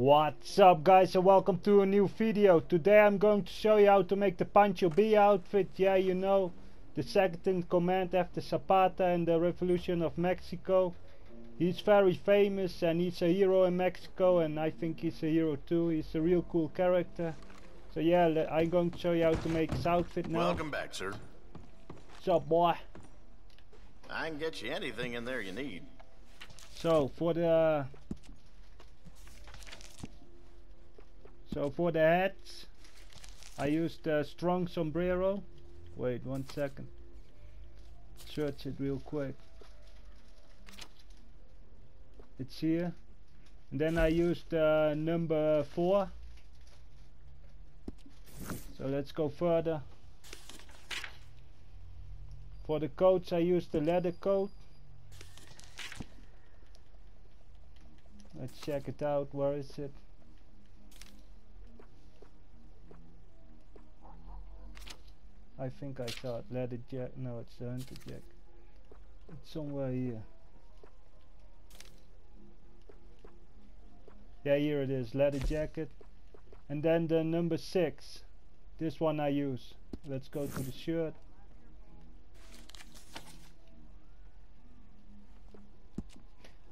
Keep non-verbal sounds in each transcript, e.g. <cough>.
What's up guys and welcome to a new video. Today I'm going to show you how to make the Pancho Villa outfit. Yeah, you know, the second in command after Zapata and the Revolution of Mexico. He's very famous and he's a hero in Mexico and I think he's a hero too. He's a real cool character. So yeah, I'm going to show you how to make his outfit now. Welcome back, sir. What's up, boy? I can get you anything in there you need. So for the So for the hats, I used a strong sombrero. Wait one second. Search it real quick. It's here. And then I used uh, number 4. So let's go further. For the coats I used the leather coat. Let's check it out. Where is it? I think I saw it. Leather jack. No, it's the hunter jack. It's somewhere here. Yeah, here it is. Leather jacket. And then the number six. This one I use. Let's go to the shirt.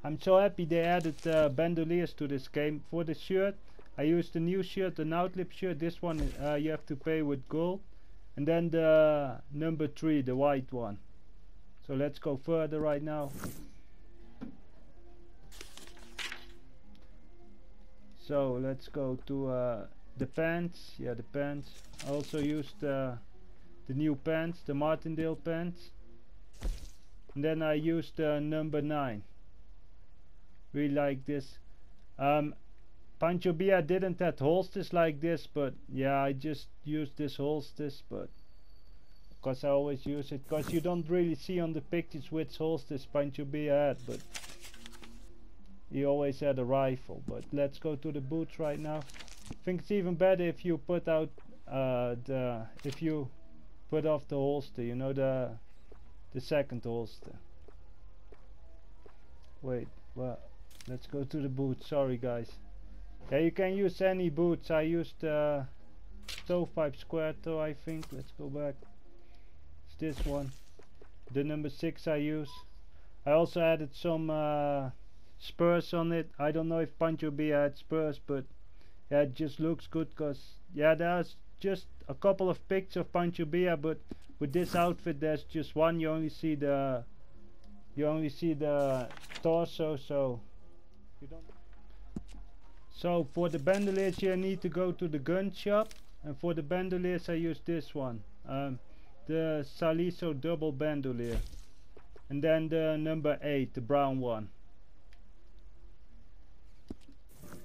I'm so happy they added uh, bandoliers to this game. For the shirt, I used the new shirt, the outlip shirt. This one uh, you have to pay with gold and then the number three the white one. So let's go further right now. So let's go to uh, the pants. Yeah the pants. I also used uh, the new pants the Martindale pants. And then I used uh, number 9 really like this. Um, Pancho Villa didn't have holsters like this, but yeah, I just used this holsters, but because I always use it, because you don't really see on the pictures which holsters Pancho Villa had, but he always had a rifle. But let's go to the boots right now. I think it's even better if you put out uh, the if you put off the holster, you know the the second holster. Wait, well, let's go to the boots. Sorry, guys. Yeah, you can use any boots. I used uh, stovepipe square toe, I think. Let's go back. It's this one. The number 6 I use. I also added some uh, spurs on it. I don't know if Pancho Villa had spurs, but yeah, it just looks good because yeah, there's just a couple of pics of Pancho Villa, but with this outfit there's just one. You only see the you only see the torso, so you don't. So for the bandoliers you need to go to the gun shop and for the bandoliers I use this one. Um, the Saliso double bandolier. And then the number 8, the brown one.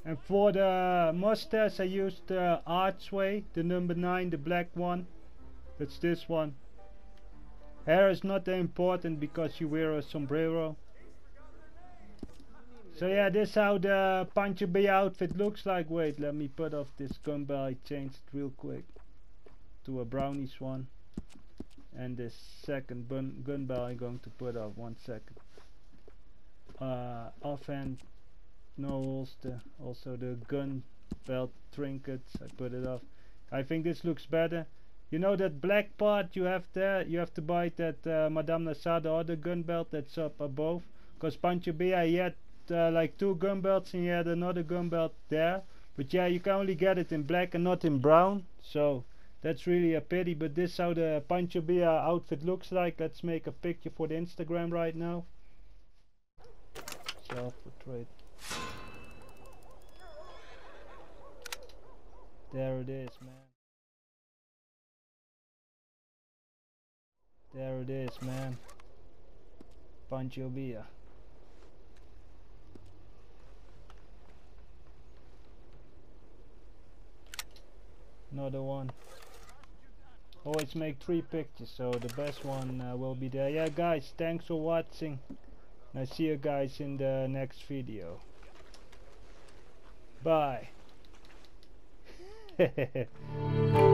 And for the mustache I used the Archway, the number 9, the black one. That's this one. Hair is not that important because you wear a sombrero. So yeah, this is how the Pancho Villa outfit looks like. Wait, let me put off this gun belt. I changed it real quick to a brownish one. And this second gun, gun belt I'm going to put off. One second. Uh, offhand, no holster. Also the gun belt trinkets. I put it off. I think this looks better. You know that black part you have there? You have to buy that uh, Madame the other gun belt that's up above. Because Pancho Villa, he had uh, like two gun belts and you had another belt there. But yeah you can only get it in black and not in brown. So that's really a pity but this is how the Pancho outfit looks like. Let's make a picture for the Instagram right now. Self-portrait. There it is man. There it is man. Pancho another one. Always make three pictures so the best one uh, will be there. Yeah guys thanks for watching. And I see you guys in the next video. Bye <laughs>